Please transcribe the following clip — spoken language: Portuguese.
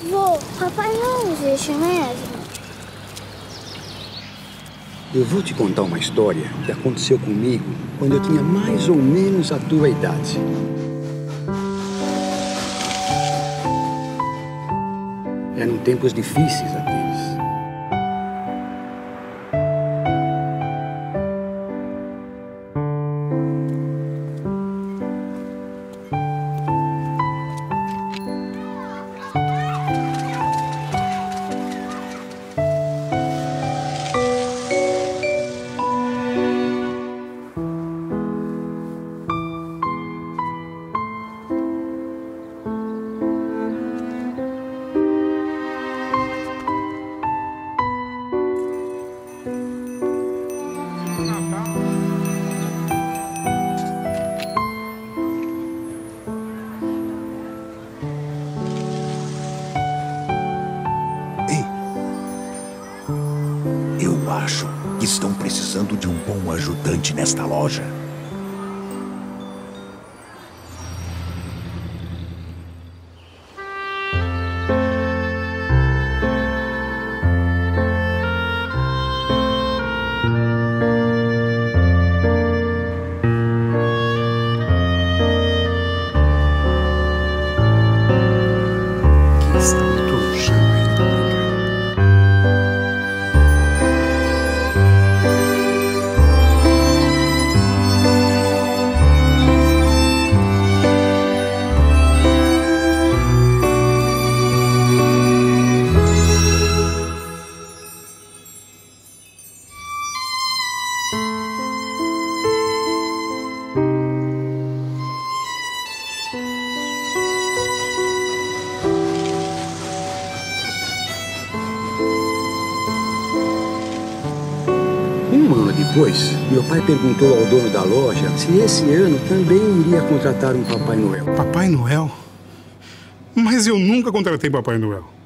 Vô, papai não existe mesmo. Eu vou te contar uma história que aconteceu comigo quando eu tinha mais ou menos a tua idade. Eram tempos difíceis aqueles. Acho que estão precisando de um bom ajudante nesta loja. Depois, meu pai perguntou ao dono da loja se esse ano também iria contratar um Papai Noel. Papai Noel? Mas eu nunca contratei Papai Noel.